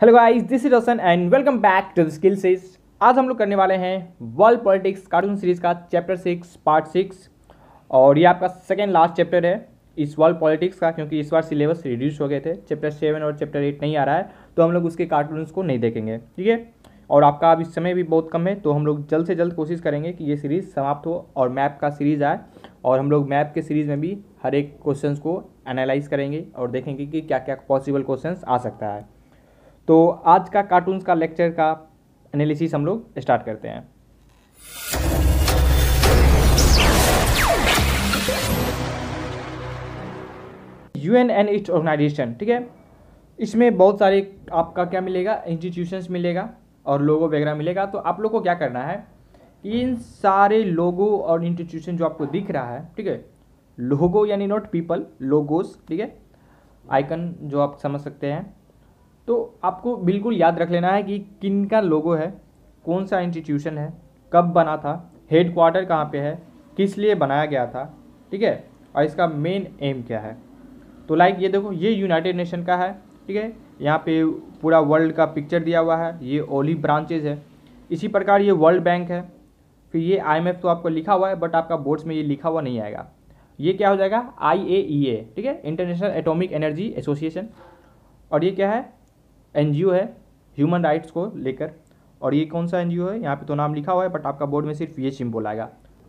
Hello guys this is Roshan and welcome back to the skill series आज हम लोग करने वाले हैं वर्ल्ड पॉलिटिक्स कार्टून सीरीज़ का चैप्टर सिक्स पार्ट सिक्स और ये आपका सेकेंड लास्ट चैप्टर है इस वर्ल्ड पॉलिटिक्स का, क्योंकि इस बार सिलेबस रिड्यूस हो गए थे। चैप्टर सेवन और चैप्टर एट नहीं आ रहा है तो हम लोग उसके कार्टून्स को नहीं देखेंगे, ठीक है? और आपका अभी समय भी बहुत कम है तो हम लोग जल्द से जल्द कोशिश करेंगे कि ये सीरीज़ समाप्त हो और मैप का सीरीज़ आए। और हम लोग मैप के सीरीज़ में भी हर एक क्वेश्चन को एनालाइज करेंगे और देखेंगे कि क्या क्या पॉसिबल क्वेश्चन आ सकता है। तो आज का कार्टून्स का लेक्चर का एनालिसिस हम लोग स्टार्ट करते हैं। U N and its organisation ठीक है? इसमें बहुत सारे आपका क्या मिलेगा? इंस्टीट्यूशंस मिलेगा और लोगो वगैरह मिलेगा। तो आप लोग को क्या करना है कि इन सारे लोगो और इंस्टीट्यूशन जो आपको दिख रहा है, ठीक है? लोगो यानी नॉट पीपल लोगोस ठीक है? आइकन जो आप समझ सकते हैं। तो आपको बिल्कुल याद रख लेना है कि किन का लोगो है, कौन सा इंस्टीट्यूशन है, कब बना था हेड क्वार्टर कहाँ पे है, किस लिए बनाया गया था, ठीक है? और इसका मेन एम क्या है? तो लाइक ये देखो, ये यूनाइटेड नेशन का है, ठीक है? यहाँ पे पूरा वर्ल्ड का पिक्चर दिया हुआ है, ये ओली ब्रांचेज है। इसी प्रकार ये वर्ल्ड बैंक है, फिर ये आईएमएफ तो आपको लिखा हुआ है बट आपका बोर्ड्स में ये लिखा हुआ नहीं आएगा। ये क्या हो जाएगा? आई ए ई ए ठीक है? इंटरनेशनल एटॉमिक एनर्जी एसोसिएशन और ये क्या है? एन है, ह्यूमन राइट्स को लेकर। और ये कौन सा एन है? यहाँ पे तो नाम लिखा हुआ है, बट आपका बोर्ड में सिर्फ़ ये सिम्बल आएगा।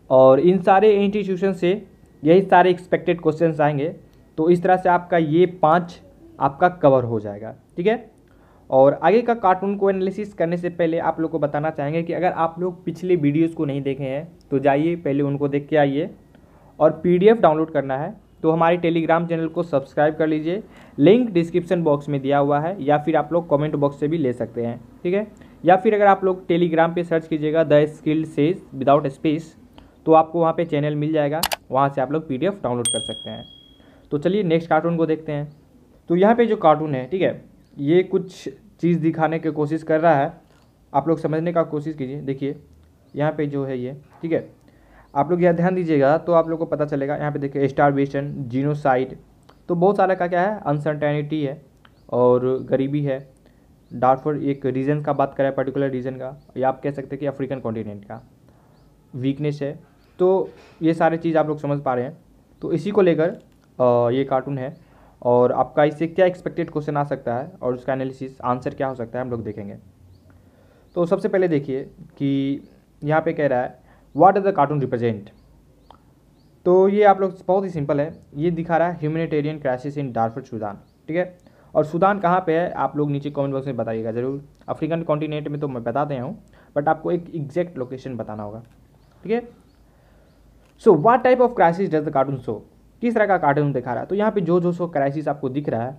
और इन सारे इंस्टीट्यूशन से यही सारे एक्सपेक्टेड क्वेश्चन आएँगे। तो इस तरह से आपका ये पाँच आपका कवर हो जाएगा, ठीक है? और आगे का कार्टून को एनालिसिस करने से पहले आप लोग को बताना चाहेंगे कि अगर आप लोग पिछले वीडियोज़ को नहीं देखे हैं तो जाइए, पहले उनको देख के आइए। और पीडीएफ डाउनलोड करना है। तो हमारे टेलीग्राम चैनल को सब्सक्राइब कर लीजिए। लिंक डिस्क्रिप्शन बॉक्स में दिया हुआ है, या फिर आप लोग कमेंट बॉक्स से भी ले सकते हैं, ठीक है? या फिर अगर आप लोग टेलीग्राम पे सर्च कीजिएगा the skilled sage without space तो आपको वहाँ पे चैनल मिल जाएगा, वहाँ से आप लोग पीडीएफ डाउनलोड कर सकते हैं। तो चलिए नेक्स्ट कार्टून को देखते हैं। तो यहाँ पे जो कार्टून है, ठीक है, ये कुछ चीज़ दिखाने की कोशिश कर रहा है। आप लोग समझने का कोशिश कीजिए, देखिए, यहाँ पे जो है ये, ठीक है आप लोग यहाँ ध्यान दीजिएगा तो आप लोग को पता चलेगा, यहाँ पे देखिए स्टारवेशन जीनोसाइड तो बहुत सारा का क्या है अनसर्टेनिटी है और गरीबी है। डार्फर एक रीजन का बात करें पर्टिकुलर रीजन का, या आप कह सकते हैं कि अफ्रीकन कॉन्टिनेंट का वीकनेस है। तो ये सारे चीज़ आप लोग समझ पा रहे हैं। तो इसी को लेकर ये कार्टून है और आपका इससे क्या एक्सपेक्टेड क्वेश्चन आ सकता है और उसका एनालिसिस आंसर क्या हो सकता है, हम लोग देखेंगे। तो सबसे पहले देखिए कि यहाँ पे कह रहा है what does the cartoon represent तो ये आप लोग बहुत ही सिंपल है। ये दिखा रहा है humanitarian crisis in Darfur Sudan ठीक है? और सूडान कहाँ पे है? आप लोग नीचे कमेंट बॉक्स में बताइएगा ज़रूर। अफ्रीकन कॉन्टिनेंट में तो मैं बता दे हूँ बट आपको एक एग्जैक्ट लोकेशन बताना होगा, ठीक है? So what type of crisis does the cartoon show किस तरह का कार्टून दिखा रहा है? तो यहाँ पे जो जो सो क्राइसिस आपको दिख रहा है,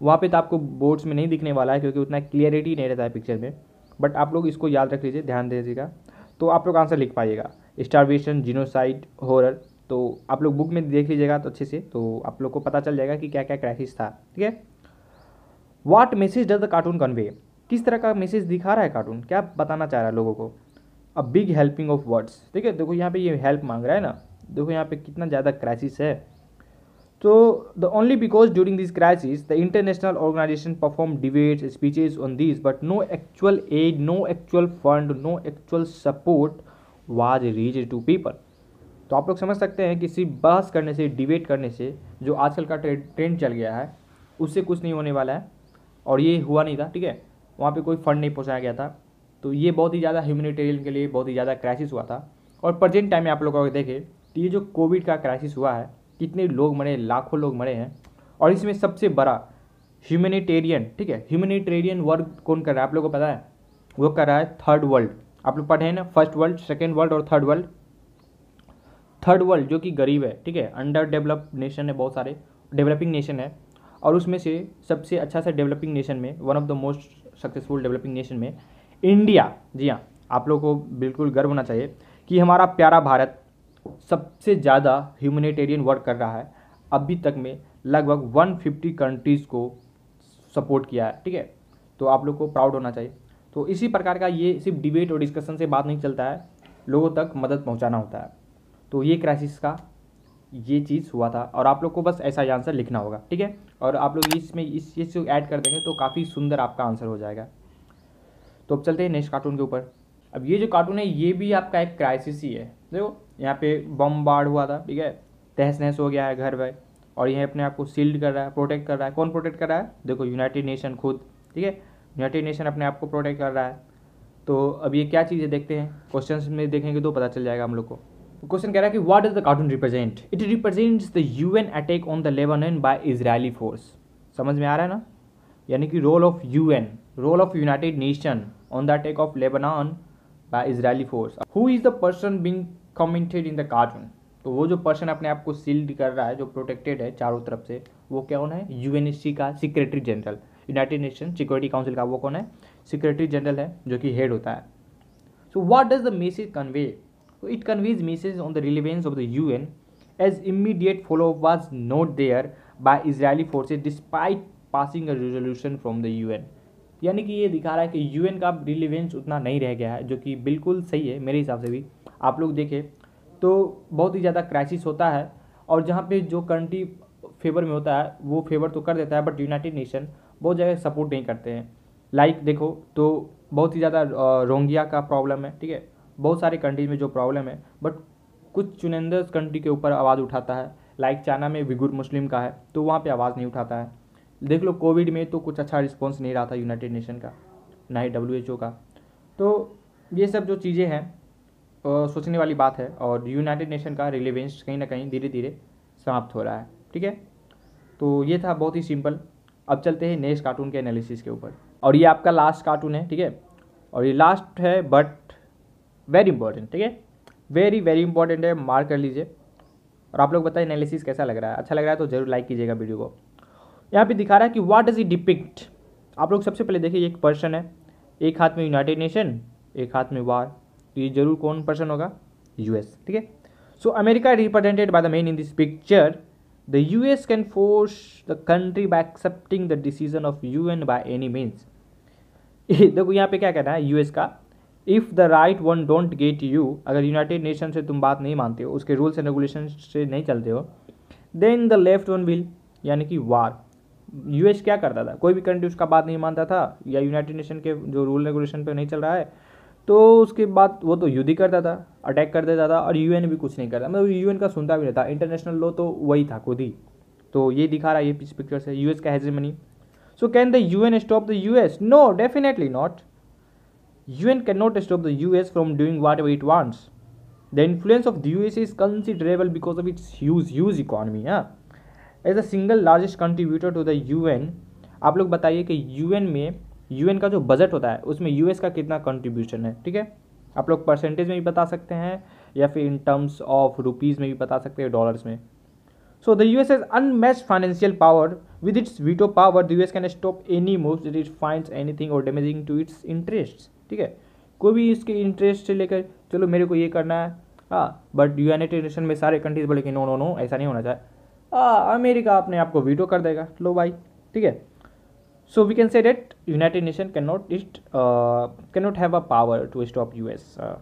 वहाँ पे तो आपको बोर्ड्स में नहीं दिखने वाला है, क्योंकि उतना क्लियरिटी नहीं रहता है पिक्चर में। बट आप लोग इसको याद रख लीजिए, ध्यान दीजिएगा। तो आप लोग आंसर लिख पाइएगा। स्टारवेशन जीनोसाइड हॉरर तो आप लोग बुक में देख लीजिएगा तो अच्छे से तो आप लोग को पता चल जाएगा कि क्या क्या क्राइसिस था, ठीक है? What message does the cartoon convey किस तरह का मैसेज दिखा रहा है कार्टून क्या बताना चाह रहा है लोगों को? A big helping of words ठीक है? देखो यहाँ पे ये हेल्प मांग रहा है ना? देखो यहाँ पे कितना ज़्यादा क्राइसिस है। तो the only because during this crisis the international organisation perform debates speeches on this but no actual aid no actual fund no actual support was reach to people तो आप लोग समझ सकते हैं कि सिर्फ़ बहस करने से डिबेट करने से, जो आजकल का ट्रेंड चल गया है, उससे कुछ नहीं होने वाला है। और ये हुआ नहीं था, ठीक है? वहाँ पे कोई फंड नहीं पहुँचाया गया था। तो ये बहुत ही ज़्यादा ह्यूमनिटेरियन के लिए बहुत ही ज़्यादा क्राइसिस हुआ था। और प्रजेंट टाइम में आप लोग अगर देखें तो ये जो कोविड का क्राइसिस हुआ है कितने लोग मरे, लाखों लोग मरे हैं। और इसमें सबसे बड़ा ह्यूमनिटेरियन ठीक है ह्यूमनिटेरियन वर्क कौन कर रहा है? आप लोग को पता है? वो कर रहा है थर्ड वर्ल्ड आप लोग पढ़े हैं ना? फ़र्स्ट वर्ल्ड सेकेंड वर्ल्ड और थर्ड वर्ल्ड थर्ड वर्ल्ड जो कि गरीब है, ठीक है अंडर डेवलप नेशन है, बहुत सारे डेवलपिंग नेशन है। और उसमें से सबसे अच्छा सा डेवलपिंग नेशन में one of the most successful developing nation में इंडिया जी हाँ आप लोग को बिल्कुल गर्व होना चाहिए कि हमारा प्यारा भारत सबसे ज़्यादा ह्यूमनिटेरियन वर्क कर रहा है। अभी तक में लगभग 150 कंट्रीज़ को सपोर्ट किया है, ठीक है? तो आप लोग को प्राउड होना चाहिए। तो इसी प्रकार का ये सिर्फ़ डिबेट और डिस्कशन से बात नहीं चलता है। लोगों तक मदद पहुंचाना होता है। तो ये क्राइसिस का ये चीज़ हुआ था और आप लोग को बस ऐसा ही आंसर लिखना होगा, ठीक है? और आप लोग इसमें इस चीज़ को ऐड कर देंगे तो काफ़ी सुंदर आपका आंसर हो जाएगा। तो अब चलते हैं नेक्स्ट कार्टून के ऊपर। अब ये जो कार्टून है, ये भी आपका एक क्राइसिस ही है। देखो यहाँ पे बम बाढ़ हुआ था, ठीक है? तहस नहस हो गया है घर भाई और ये अपने आप को सील्ड कर रहा है प्रोटेक्ट कर रहा है। कौन प्रोटेक्ट कर रहा है? देखो यूनाइटेड नेशन खुद, ठीक है? यूनाइटेड नेशन अपने आप को प्रोटेक्ट कर रहा है। तो अब ये क्या चीज़ें देखते हैं? क्वेश्चन में देखेंगे तो पता चल जाएगा हम लोग को। क्वेश्चन कह रहा है कि what does the cartoon represent it represents the UN attack on the Lebanon by Israeli force समझ में आ रहा है ना? यानी कि role of UN role of United Nation on the attack of Lebanon by Israeli force who is the person being commented in the cartoon तो वो जो पर्सन अपने आप को सील्ड कर रहा है, जो प्रोटेक्टेड है चारों तरफ़ से, वो क्या कौन है? यूएनएससी का secretary general United Nation Security Council का वो कौन है? सेक्रेटरी जनरल है, जो कि हेड होता है. So what does the message convey it conveys message on the relevance of the U N as immediate follow was not there Israeli forces despite passing a resolution from the U N यानी कि ये दिखा रहा है कि UN का relevance उतना नहीं रह गया है जो कि बिल्कुल सही है मेरे हिसाब से भी। आप लोग देखें तो बहुत ही ज़्यादा क्राइसिस होता है और जहाँ पे जो कंट्री फेवर में होता है वो फेवर तो कर देता है बट यूनाइटेड नेशन बहुत जगह सपोर्ट नहीं करते हैं। लाइक like, देखो तो बहुत ही ज़्यादा रोंगिया का प्रॉब्लम है ठीक है? बहुत सारे कंट्रीज़ में जो प्रॉब्लम है बट कुछ चुनिंदा कंट्री के ऊपर आवाज़ उठाता है। लाइक like चाइना में विगुर मुस्लिम का है तो वहाँ पे आवाज़ नहीं उठाता है। देख लो, कोविड में तो कुछ अच्छा रिस्पॉन्स नहीं रहा था यूनाइटेड नेशन का, ना ही डब्ल्यू का। तो ये सब जो चीज़ें हैं सोचने वाली बात है और यूनाइटेड नेशन का रिलेवेंस कहीं ना कहीं धीरे धीरे समाप्त हो रहा है, ठीक है? तो ये था बहुत ही सिंपल अब चलते हैं नेक्स्ट कार्टून के एनालिसिस के ऊपर। और ये आपका लास्ट कार्टून है, ठीक है? और ये लास्ट है बट वेरी इंपॉर्टेंट ठीक है? वेरी वेरी इंपॉर्टेंट है मार्क कर लीजिए। और आप लोग बताइए एनालिसिस कैसा लग रहा है? अच्छा लग रहा है तो ज़रूर लाइक कीजिएगा वीडियो को। यहाँ पे दिखा रहा है कि व्हाट डज ई डिपिक्ट आप लोग सबसे पहले देखिए एक पर्सन है। एक हाथ में यूनाइटेड नेशन एक हाथ में वार तो ये ज़रूर कौन पर्सन होगा? यूएस ठीक है? So America represented by the man in this picture the US can force the country by accepting the decision of UN by any means देखो, यहाँ पे क्या कहना है यूएस का? If the right one don't get you अगर United Nation से तुम बात नहीं मानते हो, उसके रूल्स एंड रेगुलेशन से नहीं चलते हो then the left one will यानी कि वार यूएस क्या करता था? कोई भी कंट्री उसका बात नहीं मानता था, या यूनाइटेड नेशन के जो रूल रेगुलेशन पे नहीं चल रहा है तो उसके बाद वो तो युद्ध ही करता था अटैक कर देता था और यूएन भी कुछ नहीं करता। मतलब यूएन का सुनता भी नहीं था। इंटरनेशनल लॉ तो वही था खुद ही। तो ये दिखा रहा है, ये पिक्चर से। यूएस का hegemony so can the UN stop the US no definitely not UN can not stop the US from doing whatever it wants the influence of the US is considerable because of its huge huge economy हाँ as a single largest contributor to the UN आप लोग बताइए कि UN में UN का जो budget होता है, उसमें यूएस का कितना कंट्रीब्यूशन है, ठीक है? आप लोग परसेंटेज में भी बता सकते हैं, या फिर इन टर्म्स ऑफ़ रुपीज़ में भी बता सकते हैं डॉलर्स में। So the US has unmatched financial power with its veto power the US can stop any move it finds anything or damaging to its interest ठीक है? कोई भी इसके इंटरेस्ट से लेकर, चलो मेरे को ये करना है। हाँ बट यूनाइटेड नेशन में सारे कंट्रीज़ बोले कि नो नो नो ऐसा नहीं होना चाहिए। हाँ अमेरिका अपने आप को वीटो कर देगा। लो भाई ठीक है? So we can say that united nation cannot it uh, cannot have a power to stop us uh,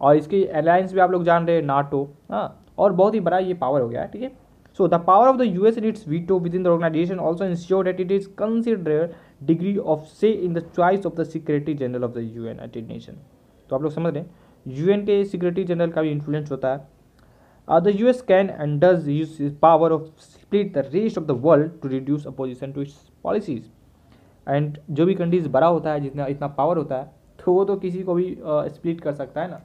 और इसकी अलायंस भी आप लोग जान रहे हैं नाटो हाँ और बहुत ही बड़ा ये पावर हो गया है ठीक है? So the power of the US in its veto within the organisation also ensure that it is consider degree of say in the choice of the security general of the United Nation तो आप लोग समझ रहे हैं? UN के security general का भी influence होता है। The US can and does use power of split the rest of the world to reduce opposition to its policies and जो भी कंट्रीज़ बड़ा होता है जितना इतना पावर होता है तो वो तो किसी को भी स्प्लिट कर सकता है ना?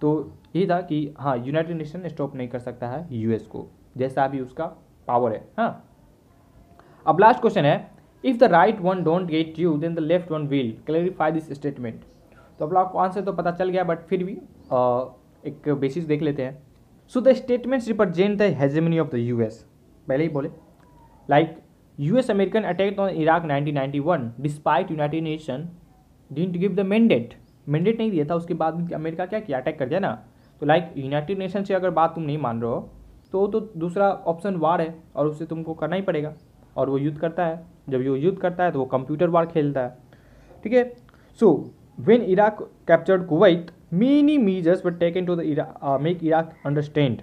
तो यही था कि हाँ यूनाइटेड नेशन स्टॉप नहीं कर सकता है यूएस को जैसा भी उसका पावर है हाँ? अब लास्ट क्वेश्चन है if the right one don't get you then the left one will clarify this statement तो अब आपको आंसर तो पता चल गया बट फिर भी आ, एक बेसिस देख लेते हैं। So the statements represent the hegemony of the US पहले ही बोले। Like US American attack on Iraq 1991 despite United Nation didn't give the mandate mandate नहीं दिया था, उसके बाद अमेरिका क्या किया? अटैक कर दिया ना। तो लाइक यूनाइटेड नेशन से अगर बात तुम नहीं मान रहे हो तो तो दूसरा ऑप्शन वार है, और उससे तुमको करना ही पड़ेगा। और वो युद्ध करता है। जब वो युद्ध करता है तो वो कंप्यूटर वार खेलता है। ठीक है? So when Iraq captured Kuwait many measures were taken to the make Iraq understand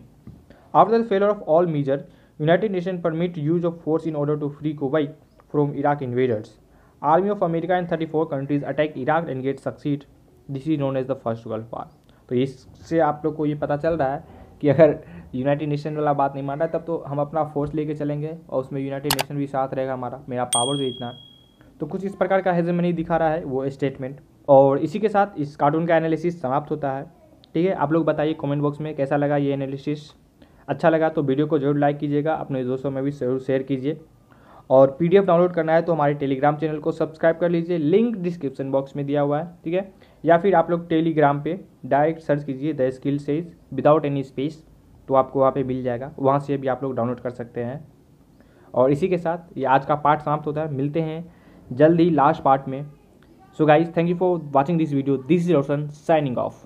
after the failure of all measure United Nation permit use of force in order to free Kuwait from Iraq invaders army of America and thirty four countries attack Iraq and get succeed this is known as the first Gulf war तो इससे आप लोग को ये पता चल रहा है कि अगर यूनाइटेड नेशन वाला बात नहीं मान रहा है, तब तो हम अपना फोर्स लेके चलेंगे और उसमें यूनाइटेड नेशन भी साथ रहेगा हमारा, मेरा पावर जो इतना। तो कुछ इस प्रकार का हेजमनी दिखा रहा है वो स्टेटमेंट और इसी के साथ इस कार्टून का एनालिसिस समाप्त होता है। ठीक है, आप लोग बताइए कमेंट बॉक्स में कैसा लगा ये एनालिसिस अच्छा लगा तो वीडियो को ज़रूर लाइक कीजिएगा, अपने दोस्तों में भी ज़रूर शेयर कीजिए। और पीडीएफ डाउनलोड करना है तो हमारे टेलीग्राम चैनल को सब्सक्राइब कर लीजिए लिंक डिस्क्रिप्शन बॉक्स में दिया हुआ है, ठीक है? या फिर आप लोग टेलीग्राम पे डायरेक्ट सर्च कीजिए the skill sage without any space तो आपको वहाँ पे मिल जाएगा। वहाँ से भी आप लोग डाउनलोड कर सकते हैं। और इसी के साथ ये आज का पार्ट समाप्त होता है। मिलते हैं जल्द ही लास्ट पार्ट में। so guys thank you for watching this video. This is Roshan signing off.